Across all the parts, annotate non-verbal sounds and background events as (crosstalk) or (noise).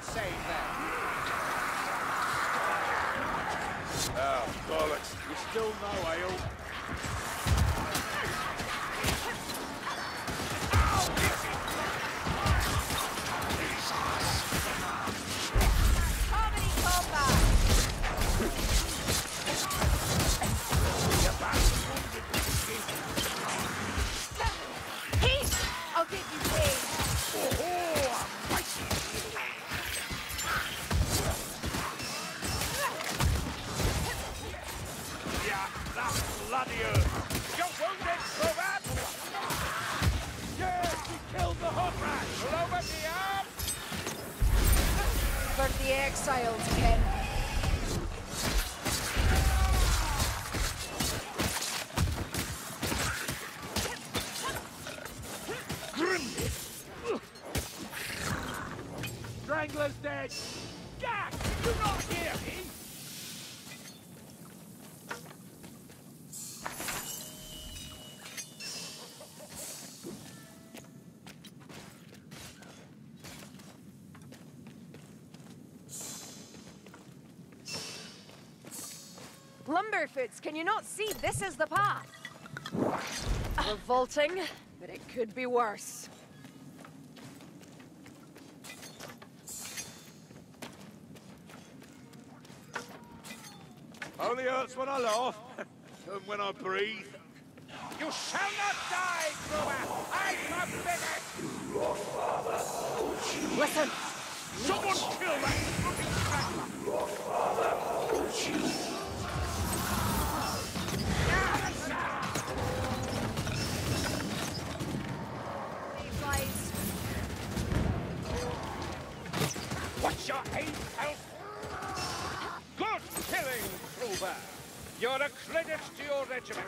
will save them. Oh, bollocks. You still no ale? Strangler's dead! Jack, did you not hear me? Lumberfoots, can you not see this is the path? Revolting, but it could be worse. Only hurts when I laugh, (laughs) and when I breathe. You shall not die, Kruber! I forbid it! Listen, Someone kill that fucking straggler! Mayflies. What's your aim, You're a credit to your regiment.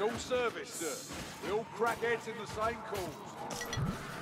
All service, sir. We all crack heads in the same cause.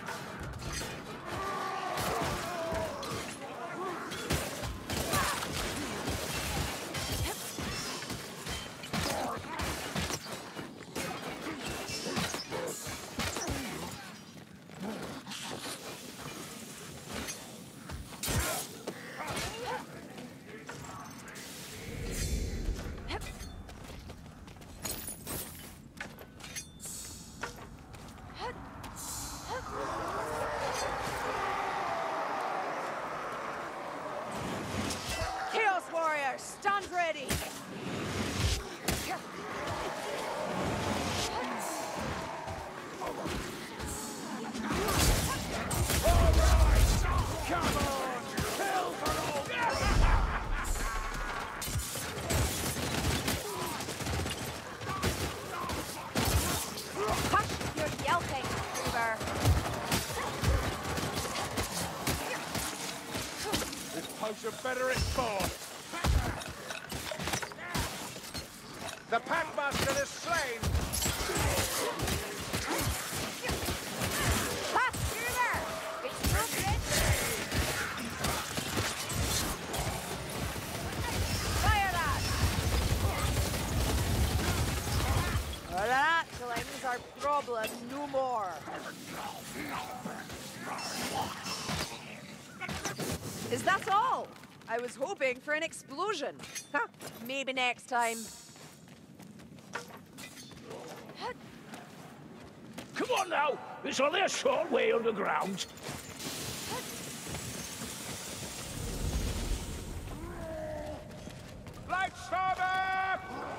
Potion better explode. The Packmaster is slain. Fire that! That claims our problem no more. Is that all? I was hoping for an explosion. Huh, maybe next time. Come on now, it's only a short way underground. Lightstormer!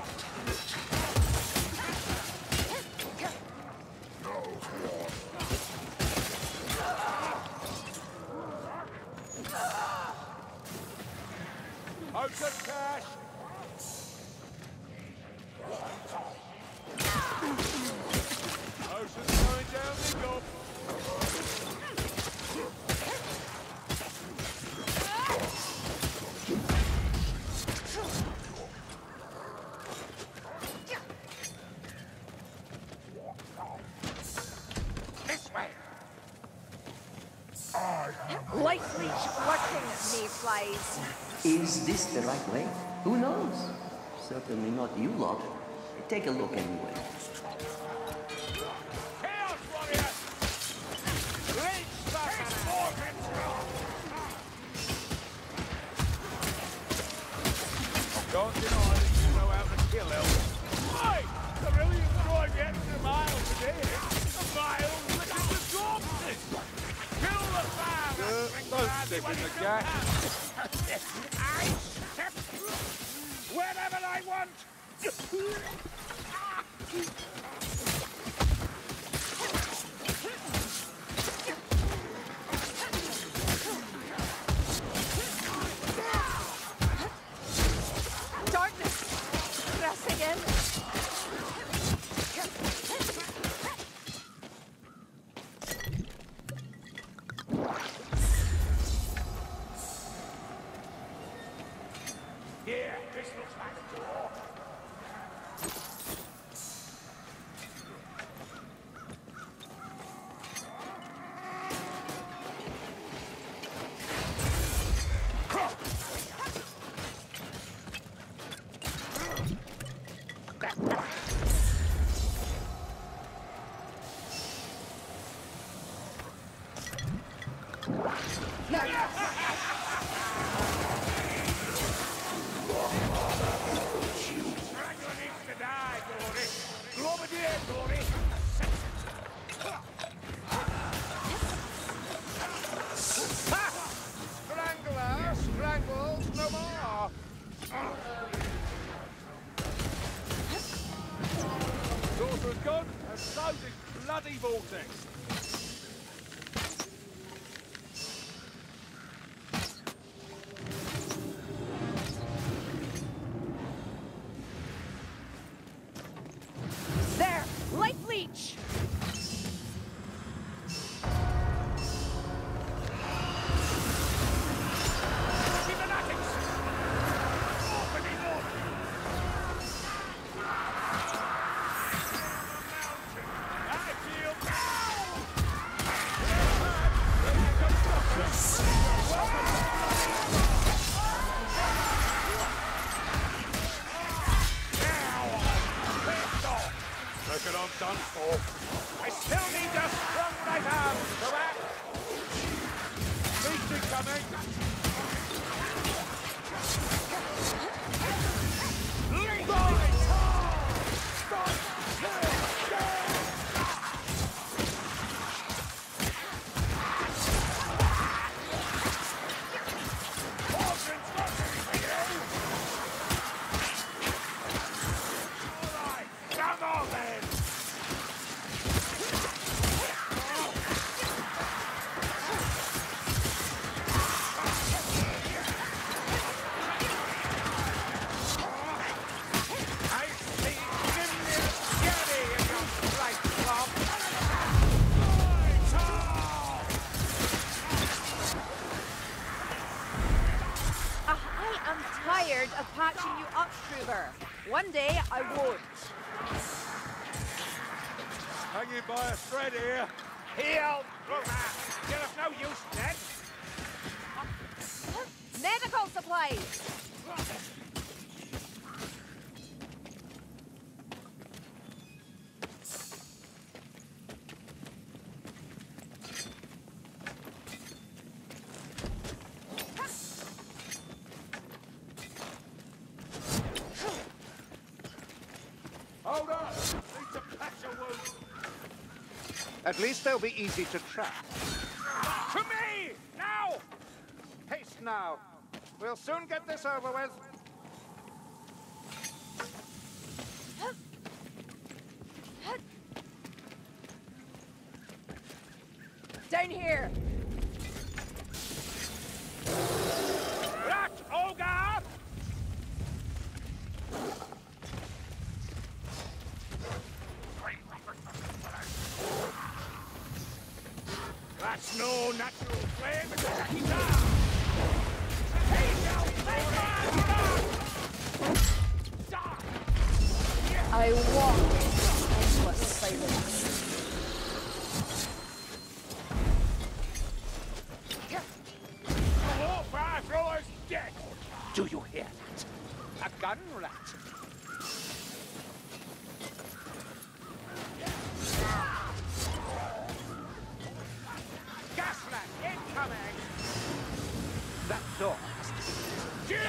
Out of cash! Is this the right way? Who knows? Certainly not you lot. Take a look anyway. And so's his bloody vortex. Tired of patching you up, Kruber. One day I won't. Hanging by a thread here. Heal, Grover! You're of no use, then. Medical supplies! Hold on! Need to patch a wound. At least they'll be easy to track. To me! Now! Haste now. We'll soon get this over with. Down here! Rat Ogre! That's no natural flame. It's a guitar. Hey, now, play I walk into endless silence. The warpfire thrower's dead. Do you hear that? A gun rat. that door. Just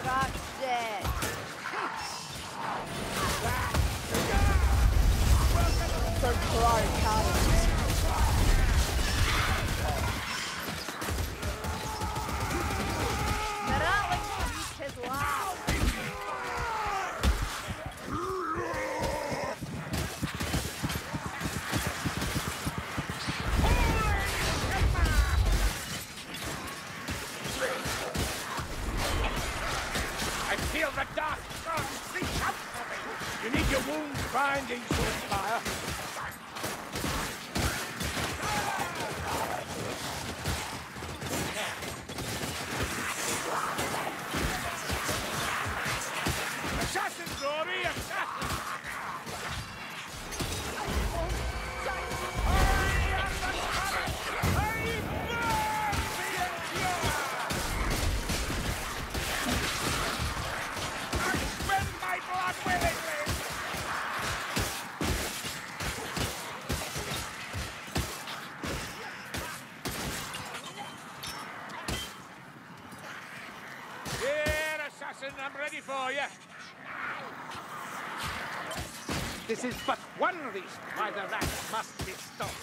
about dead. So close, the endure! I spend my blood willingly! Here, This is but one reason why the rat must be stopped.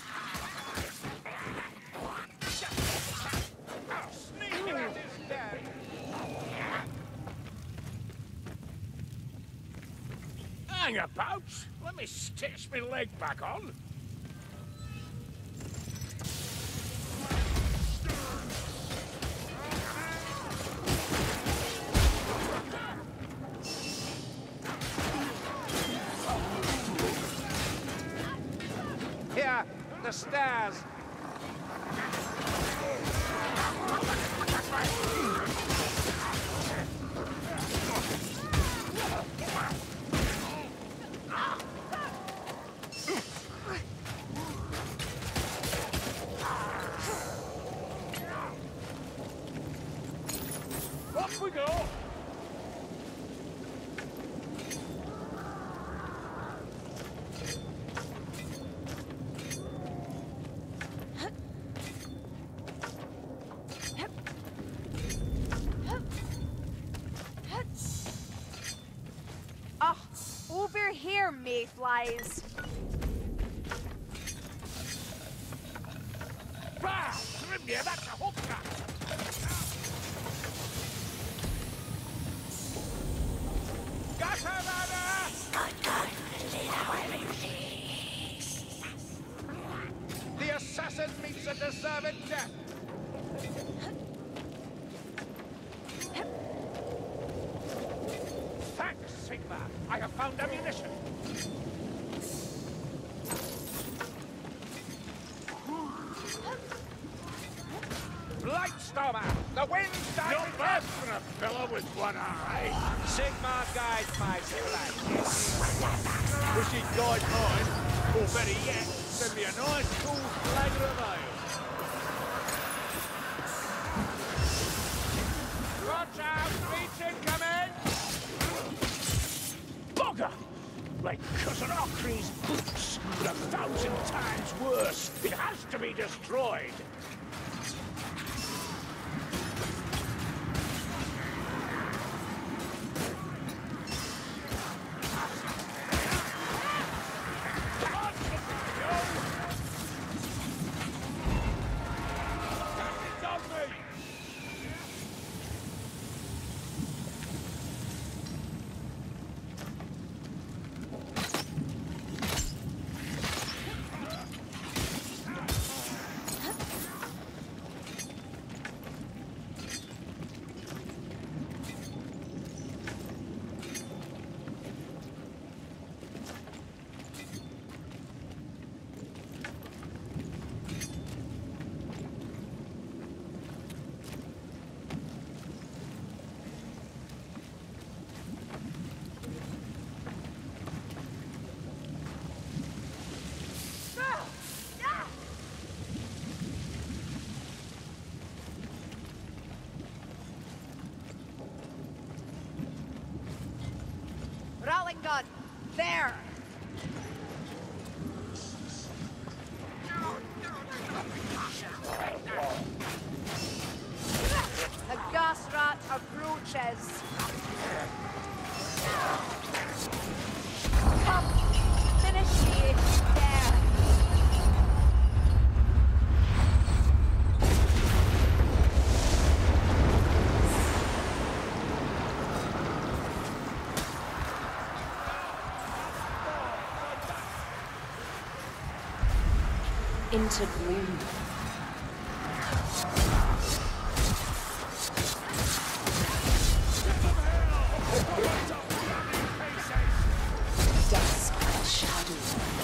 Hang about. Let me stitch my leg back on. The stairs. Off we go. Oh, over here, mayflies. Bah! Grimnir, that's a hook Got her, ladder! The assassin meets a deserved death. Thanks, Sigmar. I have found ammunition. With one eye. Sigmar guides my flight. Wish he'd guide mine. Or better yet, send me a nice cool flagon of ale. Watch out, breach incoming! Bugger! Like cousin Okri's boots, but a thousand times worse. It has to be destroyed. Come on, Sigmar, It's on me! Ratling gun. There. The gas rat approaches. Come, finish wanted me. Dusk and shadows.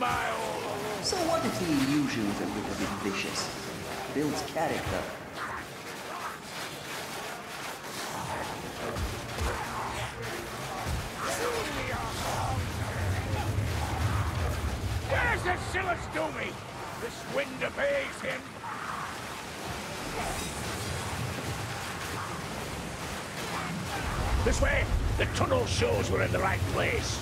So what if the illusion's a little bit vicious? Builds character. Where's the Silas Doomy? This wind obeys him. This way. The tunnel shows we're in the right place.